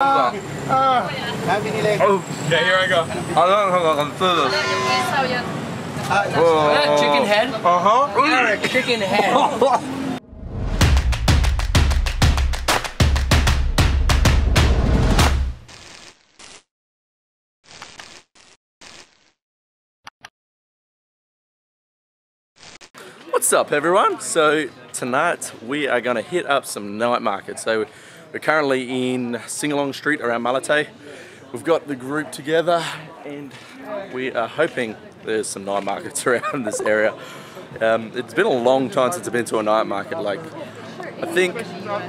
Oh, Yeah, here I go. I don't think I can do this. sao vậy? Oh. chicken head? Uh-huh. Eric, chicken head. What's up, everyone? So tonight we are going to hit up some night markets. So we're currently in Singalong Street around Malate. We've got the group together, and we are hoping there's some night markets around this area. Um, it's been a long time since I've been to a night market. Like I think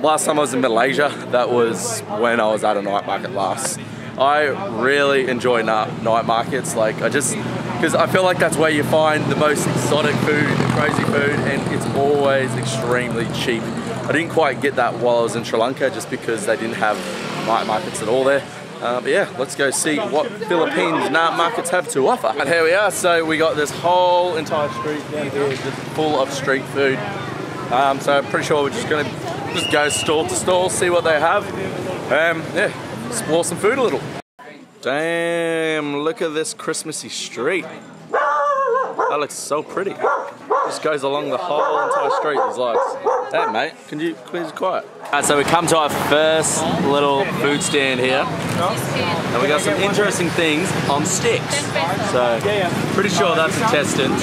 last time I was in Malaysia, that was when I was at a night market last. I really enjoy night, night markets. Like I just, because I feel like that's where you find the most exotic food, the crazy food, and it's always extremely cheap. I didn't quite get that while I was in Sri Lanka, just because they didn't have night markets at all there. Uh, but yeah, let's go see what Philippines night markets have to offer. And here we are. So we got this whole entire street down here, just full of street food. Um, so I'm pretty sure we're just gonna just go stall to stall, see what they have. Um, yeah, explore some food a little. Damn, look at this Christmassy street. That looks so pretty. Just goes along the whole entire street, there's lights. Hey mate, can you please quiet? Alright, so we come to our first little food stand here. And we got some interesting things on sticks. So, pretty sure that's intestines.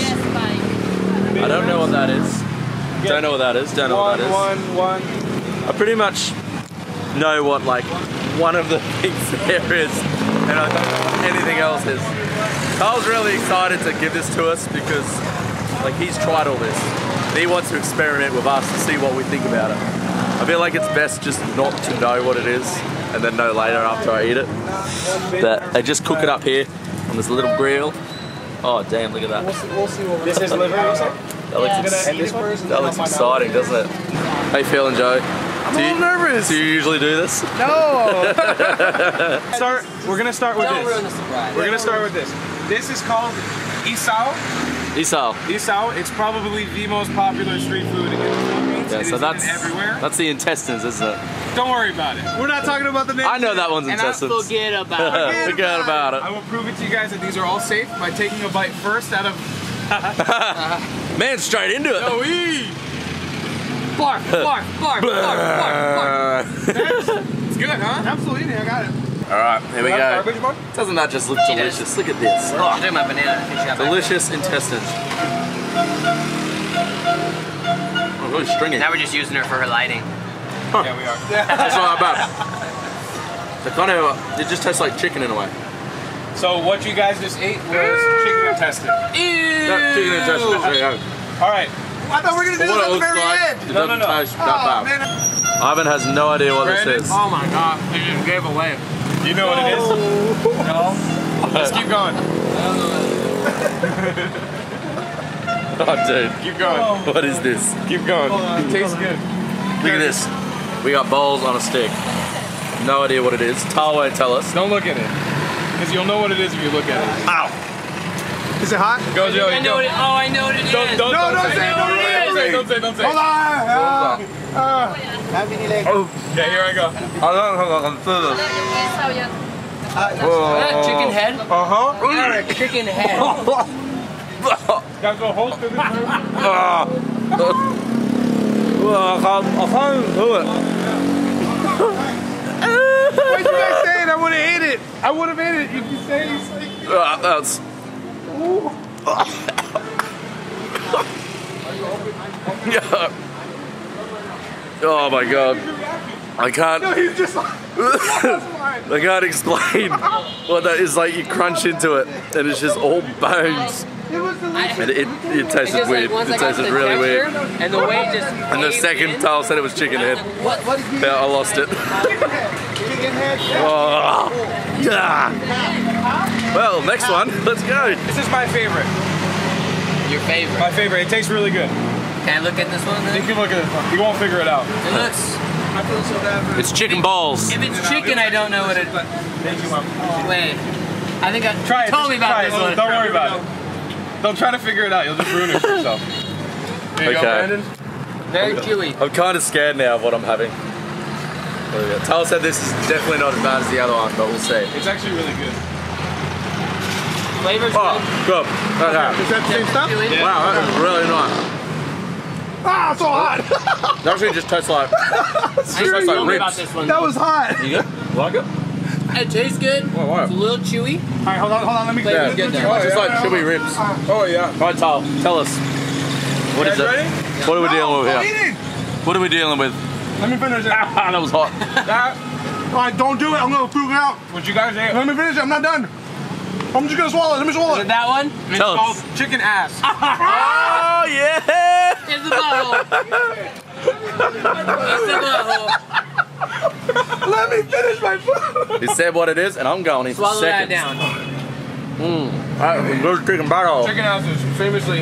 I don't know what that is. Don't know what that is. Don't know what that is. One, one, one. I pretty much know what like one of the things there is, and I don't know what anything else is. Carl's really excited to give this to us because like he's tried all this. And he wants to experiment with us to see what we think about it. I feel like it's best just not to know what it is and then know later after I eat it. But they just cook it up here on this little grill. Oh damn, look at that. This is liver, you said? That looks, ex- that looks exciting, doesn't it? How you feeling, Joe? I'm a little nervous. Do you usually do this? No! start, we're gonna start with Don't ruin this. the surprise. We're gonna start with this. This is called Isaw. Isaw. Isaw, it's probably the most popular street food in the Philippines. Yeah, It so is that's everywhere. that's the intestines, isn't it? Don't worry about it. We're not talking about the name. I know that one's And I intestines. forget about it. Forget about I it. I will prove it to you guys that these are all safe by taking a bite first out of. Man, straight into it. Oh, ee! Bark, bark, bark, bark, bark, bark. It's good, huh? Absolutely, I got it. All right, here we go. Garbage? Doesn't that just look delicious? Look at this. Oh, I'm Oh, my banana. Delicious intestines. Oh, really stringy. Now we're just using her for her lighting. Yeah, we are. That's not that bad. They kind of, it just tastes like chicken in a way. So what you guys just ate was chicken intestine. That chicken intestines. There you go. All right. I thought we were gonna what it looks like, it No, doesn't no, no. taste that oh, bad. Ivan has no idea what Brandon? this is. Oh my god, you just gave away. You know what it is? No. Just keep going. Oh, dude. Keep going. What is this? Keep going. It tastes good. Look at this. We got bowls on a stick. No idea what it is. Tal won't tell us. Don't look at it. Because you'll know what it is if you look at it. Ow! Is it hot? Go, Joey. I know go. what it, oh, I know what it is. Don't, don't, No, don't, don't say it, don't Don't say, don't say, don't say. Hold on. Ah. Uh, uh, Oh, Yeah, here I go. I don't think I can do this. sao vậy? Uh, chicken head? Uh-huh. Eric, chicken head. Gotta go hold through this room. Ah. Well, I can't, I can't do it. why'd you guys say it? I would have ate it. I would have ate it. If you can say it's like. Ah, that's. Yeah. Oh my god. I can't. No, He's just like. I can't explain what that is like. You crunch into it, and it's just all bones, It was delicious. and it, it tasted Just weird. like It I tasted really weird. and the way it just And the second in. Tal said it was chicken head. What? What did you Yeah, I lost it. Chicken head. Oh, yeah. Well, next one. Let's go. This is my favorite. Your favorite. My favorite. It tastes really good. Can I look at this one You can look at this one. You won't figure it out. It looks. I feel so bad for It's chicken balls. If it's chicken, I don't know what it. Thank. Wait. I think I. Try it. Told just me about this it. one. Don't worry about it. Don't try to figure it out. You'll just ruin it for yourself. There you Okay. go, Brandon. Very chewy. I'm kind of scared now of what I'm having. really good. Tyler said this is definitely not as bad as the other one, but we'll see. It's actually really good. Flavor's Oh, good. good. Okay. Is that the same stuff? Chewy. Wow, that is really nice. Ah, so hot. It actually just tastes like. I tastes heard like about ribs. this one. That was hot. You good? Like it? It tastes good. Oh, wow. It's a little chewy. All right, hold on, hold on. Let me Flavor's Yeah. good though. It's just like chewy ribs. Oh yeah. All right, Tyler, tell us. What is it? ready? What are we dealing with Stop here? eating. What are we dealing with? Let me finish it. Ah, that was hot. That. right, don't do it. I'm gonna puke out. What you guys ate? Let me finish it. I'm not done. I'm just gonna swallow it. Let me swallow Is it. it that one? It's Tell us. called chicken ass. Oh yeah! It's the butthole. it's the butthole. Let me finish my food. He said what it is, and I'm going in for Swallow that seconds. down. Hmm. Alright, good chicken butthole. Chicken ass is famously.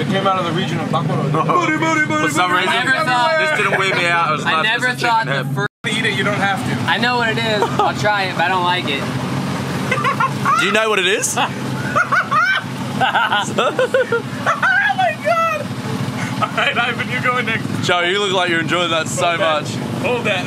It came out of the region of Bakwaro. Booty, booty, booty. For some reason, I never thought- this didn't weird me out as much I never thought the head. first. Eat it, you don't have to. I know what it is. I'll try it, but I don't like it. Do you know what it is? Alright, Ivan, you're going next. Joe, you look like you're enjoying that so much. Hold that.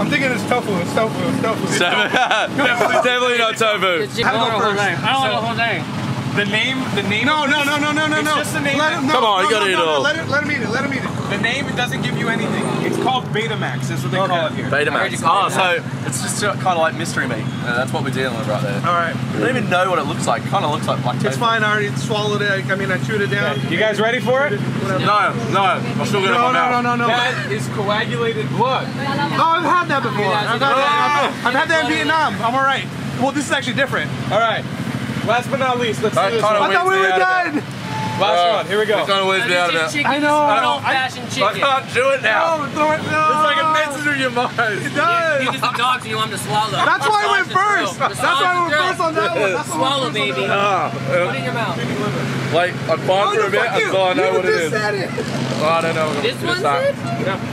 I'm thinking it's tofu. It's tofu. It's tofu. It's tofu. Definitely not tofu. It's chicken. I don't want the whole thing. I don't want the whole thing. The name, the name. No, of no, no, no, no, no, It's no. just the name. Let him, no, Come on, you gotta no, eat no, it no, all. Let, it, let him eat it. Let him eat it. The name it doesn't give you anything. It's called Betamax. That's what they call it here. Betamax. you Oh, it so it's just kind of like mystery meat. Uh, that's what we're dealing with right there. All right. I don't even know what it looks like. Kind of looks like black It's tofu. fine. I already swallowed it. I mean, I chewed it down. You guys ready for it? No, no, I'm still gonna No, my no, no, no, no. That is coagulated blood. Oh, I've had that before. I've had that, yeah. I've had that in Vietnam. I'm all right. Well, this is actually different. All right. Last but not least, let's That do this one. I thought we were me out done. Last one. Here we go. It kind of weirds me out a This is bit. chicken. I know. I know. old-fashioned I chicken. can't do it now. No, throw it. No. It's like it messes with your mind. It does. You just talk so you want him to swallow. That's why I went first. That's why I went first on that one. That's throat. Swallow, went first on baby. that Ah, Put it uh, in your mouth. like I one. climbed through a Oh, bit fuck you. until I know what it just is. Oh, I don't know. This one's that. it?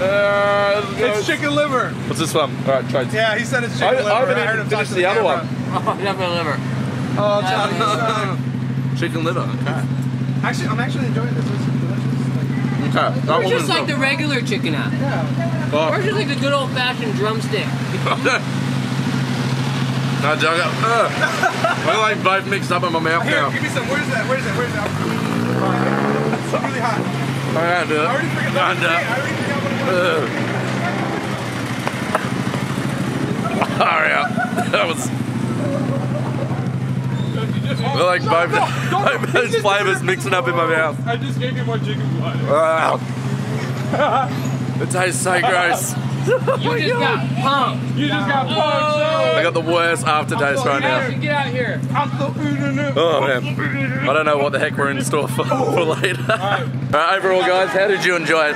Uh, let's. It's chicken liver. What's this one? All right, try. it. Yeah, he said it's I, chicken I liver. haven't heard even him finished talk the other one. Oh, definitely liver. Oh, it's Chicken liver. Okay. Actually, I'm actually enjoying this. It's delicious. Okay. That Or one just like the regular chicken out. Oh. Or just like the good old fashioned drumstick. No, jug it. Ugh. We're like both mixed up in my mouth Here, now. give me some. Where's that? Where's that? Where's that? It's really hot. I can't. I already forgot. Can't I it. already forgot what it was. Ugh. Hurry. That was. We're like both, both those flavors mixing up in my mouth. I just gave you more chicken blood. Wow. It tastes so gross. You just got pumped. You just got pumped. Oh. I got the worst aftertaste right now. Get out here. I'm still eating it. Oh man. I don't know what the heck we're in store for, for later. Alright, overall guys, how did you enjoy it?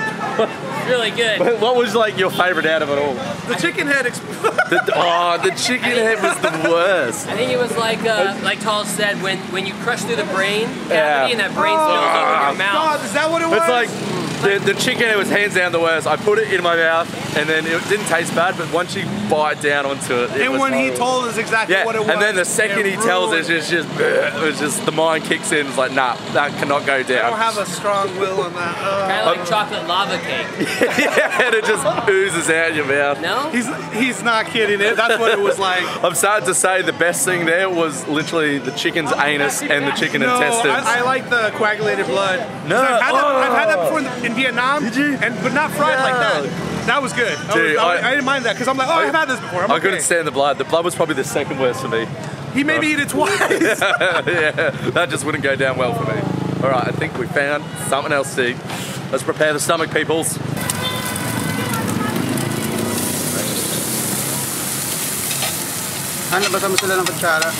Really good. What was like your favourite out of it all? The chicken head. Exp- The, oh, the chicken head was the worst. I think it was like uh, like Tal said when when you crush through the brain cavity Yeah. and that brain spills over Oh, your mouth. God, is that what it was? It's like the, the chicken head was hands down the worst. I put it in my mouth and then it didn't taste bad, but once you bite down onto it, it And was when he horrible. told us exactly yeah, what it was. and then the second he tells us, ruined. it's just, it was just the mind kicks in. It's like, nah, that cannot go down. I down. don't have a strong will on that. Kind of like chocolate lava cake. yeah, and it just oozes out your mouth. No? he's he's not kidding it. That's what it was like. I'm sad to say the best thing there was literally the chicken's oh, anus and the chicken No, intestines. I, I like the coagulated blood. No, I've had, that, I've had that oh. before in, in Vietnam. Did you? And but not fried like that. That was good. That Dude, was- I, I- I didn't mind that because I'm like, oh, I've had this before. I'm I okay. couldn't stand the blood. The blood was probably the second worst for me. He made me um, eat it twice. yeah, that just wouldn't go down well for me. All right, I think we found something else to eat. Let's prepare the stomach, peoples. Ano, basta mo sila ng kutsara.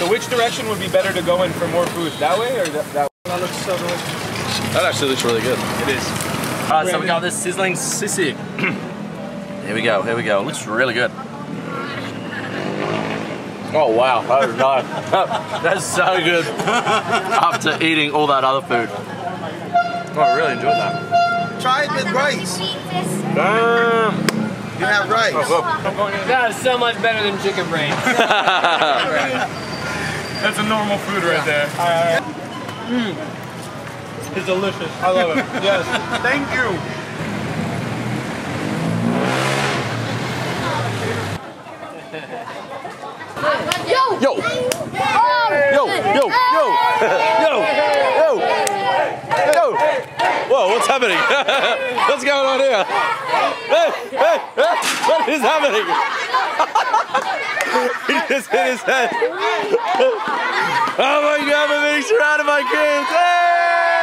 So which direction would be better to go in for more food? That way or that, that way? That looks so delicious. That actually looks really good. It is. All right, so we got this sizzling sisig. here we go. Here we go. It looks really good. Oh wow, that is nice. That's so good. After eating all that other food. Oh, I really enjoyed that. Try it with rice. Damn. You have rice. Oh, that is so much better than chicken brain. That's a normal food right there. Mmm. It's delicious. I love it. yes. Thank you. Yo! Yo! Yo! Yo! Yo! Yo! Yo! Yo! Whoa! What's happening? what's going on here? Hey! Hey! Hey! What is happening? he just hit his head. Oh my god, I'm being surrounded by kids. Hey!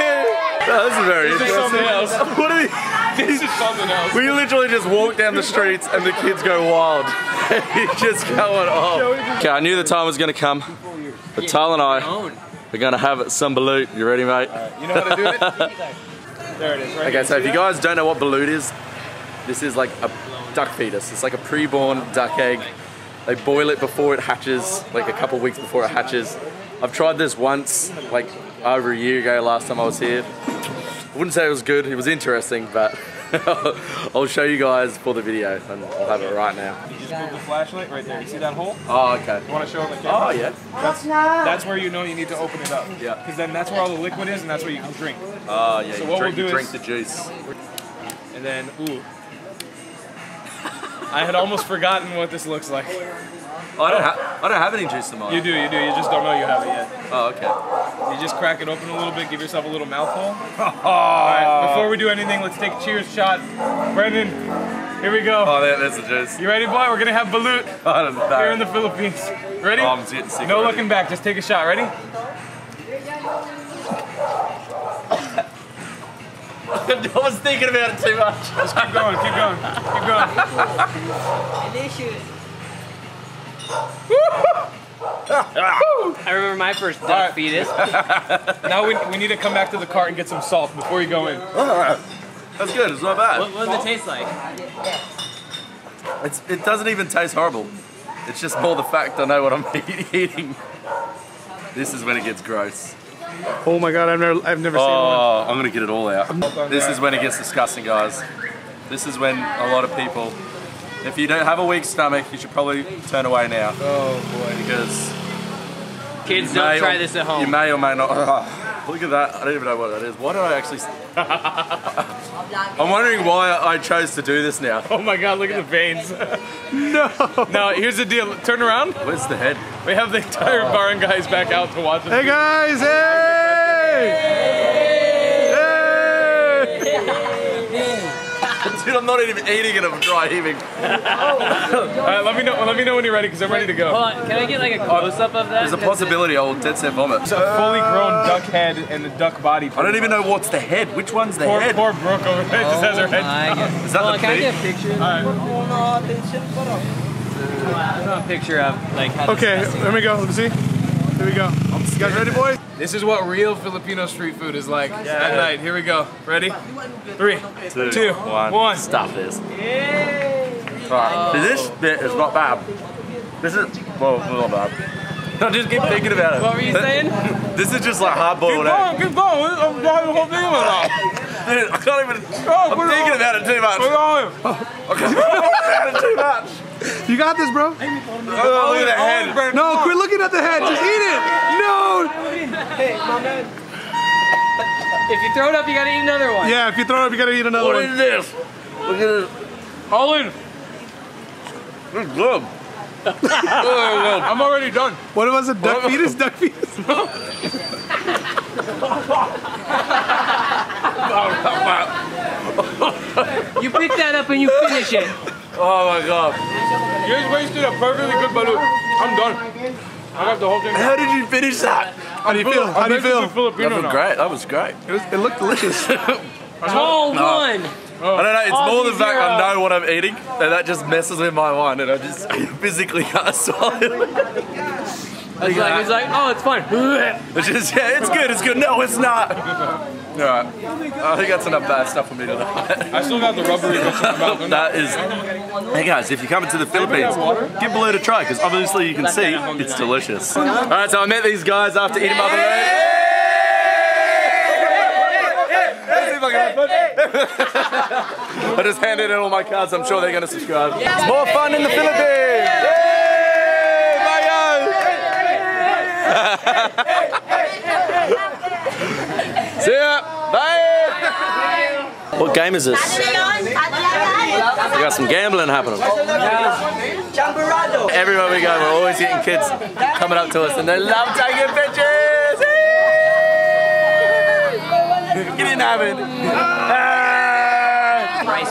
Hey! This is very This is interesting. something else. What are we? This is something else. We literally just walk down the streets and the kids go wild. He's just going off. Okay, I knew the time was gonna come. But Tyler and I are gonna have some balut. You ready, mate? You know how to do it? there it is, right Okay, so if you guys don't know what balut is, this is like a duck fetus. It's like a pre-born duck egg. They boil it before it hatches, like a couple weeks before it hatches. I've tried this once, like over a year ago last time I was here. I wouldn't say it was good, it was interesting, but I'll show you guys for the video and I'll have it right now. You just move the flashlight right there. You see that hole? Oh, okay. You want to show on the camera? Oh, yeah. That's, that's where you know you need to open it up. Yeah. Because then that's where all the liquid is and that's where you can drink. Oh, yeah. So you what drink, we'll you do drink is- the juice. And then, ooh. I had almost forgotten what this looks like. Oh, I don't, ha- I don't have any juice in mine. You do, you do. You just don't know you have it yet. Oh, okay. You just crack it open a little bit, give yourself a little mouthful. Alright, before we do anything, let's take a cheers shot. Brandon, here we go. Oh, there, there's the juice. You ready, boy? We're gonna have balut I don't know. here in the Philippines. Ready? Oh, I'm getting sick no already. looking back, just take a shot. Ready? I was thinking about it too much. Let's Keep going, keep going, keep going. I remember my first duck Alright. fetus. Now we, we need to come back to the cart and get some salt before you go in. That's good. It's not bad. What, what does it taste like? It's, it doesn't even taste horrible. It's just more the fact I know what I'm eating. This is when it gets gross. Oh my god, I've never, I've never seen one. Oh, I'm gonna get it all out. This is when it gets disgusting, guys. This is when a lot of people, if you don't have a weak stomach, you should probably turn away now. Oh boy. Because Kids, don't try or- this at home. You may or may not. look at that. I don't even know what that is. Why did I actually? I'm wondering why I chose to do this now. Oh my god, look at the veins. no. Now, here's the deal. Turn around. Where's the head? We have the entire oh. bar and guys back out to watch us. Hey guys, hey! Dude, I'm not even eating it. I'm dry heaving. Alright, let me know. Let me know when you're ready, because I'm ready to go. Hold on, can I get like a oh, close up of that? There's a possibility I will dead set vomit. It's a fully grown duck head and the duck body. I don't even know what's the head. Which one's the Poor, head? poor Brooke over there just has her oh head. My Is that Hold the on, can I get a picture? I want a picture of like how Okay, disgusting- let me go. Let me see. Here we go. You guys ready, boys? This is what real Filipino street food is like at night. Here we go. Ready? Three, two, one. Stop this. Alright, this bit is not bad. This is, well, it's not bad. No, just keep thinking about it. What were you saying? This is just like hard boiled egg. Keep going. I'm trying the whole thing about that. Dude, I can't even, Oh, I'm thinking about it too much. Keep going. Okay, I'm thinking about it too much. You got this, bro. Oh, look at the head. No, quit looking at the head. Just eat it. No. Hey, my man. If you throw it up, you gotta eat another one. Yeah, if you throw it up, you gotta eat another What one. What is this? Look at this. All in. It's good. Oh, I'm already done. What was it? Duck fetus? Duck fetus? You pick that up and you finish it. Oh my god. You guys wasted a perfectly good balloon. I'm done. I got the whole thing. How did you finish that? How do you feel? How do you I'm feel? That was now. great. That was great. It, was, it looked delicious. All one. Oh. I don't know, it's Aussie more the fact I know what I'm eating, and that just messes with my mind, and I just physically can't swallow it. It's like, it's like, oh, it's fine. It's just, yeah, it's good, it's good. No, it's not. Alright. I think that's enough bad stuff for me tonight. I still got the rubbery bits in my mouth. that is. Hey guys, if you come into the Philippines, give Balut a try, because obviously you can see it's delicious. Alright, so I met these guys after eating my balut. Let's see if I I just handed in all my cards. I'm sure they're going to subscribe. It's more fun in the Philippines. Yay! Bye, guys. See ya. Bye. What game is this? We got some gambling happening. Everywhere we go, we're always getting kids coming up to us and they love taking pictures. He didn't have it.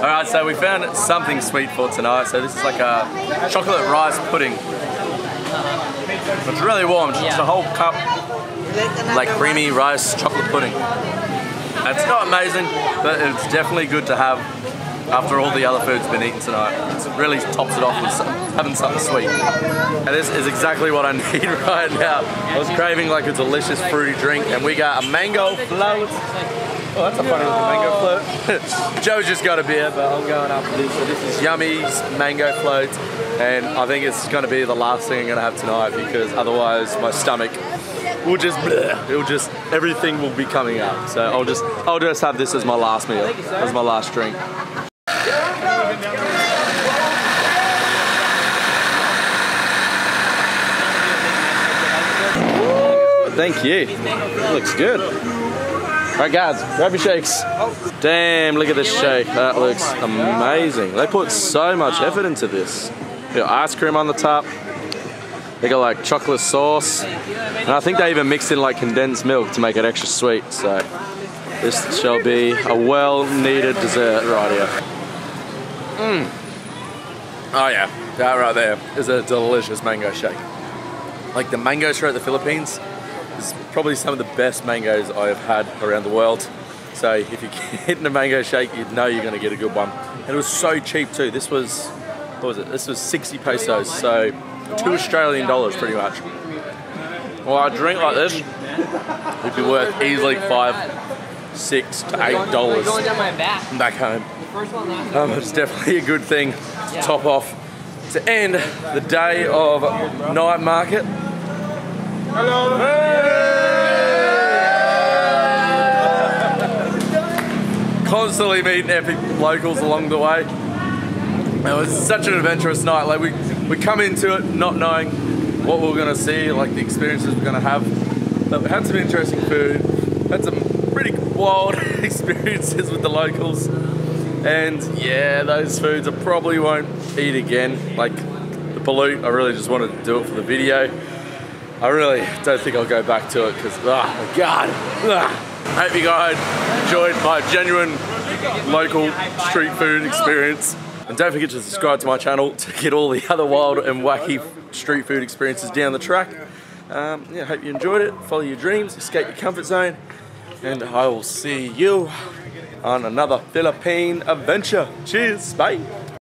All right, so we found something sweet for tonight. So this is like a chocolate rice pudding. It's really warm. It's a whole cup, like creamy rice chocolate pudding. It's not amazing, but it's definitely good to have after all the other food's been eaten tonight. It really tops it off with some, having something sweet. And this is exactly what I need right now. I was craving like a delicious fruity drink, and we got a mango float. Oh, that's a funny looking mango float. Joe's just got a beer, but I'm going after this. So this is Yummy's mango float, and I think it's going to be the last thing I'm going to have tonight because otherwise my stomach will just bleh. It'll just everything will be coming out. So I'll just I'll just have this as my last meal, as my last drink. Thank you. Looks good. All right, guys, grab your shakes. Damn, look at this shake. That looks amazing. They put so much effort into this. Got ice cream on the top. They got like chocolate sauce. And I think they even mixed in like condensed milk to make it extra sweet. So this shall be a well-needed dessert right here. Mmm. Oh yeah, that right there is a delicious mango shake. Like the mangoes throughout the Philippines is probably some of the best mangoes I've had around the world. So if you're getting a mango shake, you know you're gonna get a good one. And it was so cheap too. This was, what was it? This was 60 pesos, so two Australian dollars pretty much. Well, a drink like this would be worth easily five, six to eight dollars Going down my back. back home. First one last. Um, it's definitely a good thing to top off to end the day of night market. Hello. Constantly meeting epic locals along the way. It was such an adventurous night. Like we we come into it not knowing what we are gonna see, like the experiences we're gonna have. But we had some interesting food, had some pretty wild experiences with the locals. And yeah, those foods I probably won't eat again. Like the balut, I really just wanted to do it for the video. I really don't think I'll go back to it because, oh my god. Ah. I hope you guys enjoyed my genuine local street food experience. And don't forget to subscribe to my channel to get all the other wild and wacky street food experiences down the track. Um, yeah, hope you enjoyed it. Follow your dreams, escape your comfort zone, and I will see you on another Philippine adventure. Cheers, bye.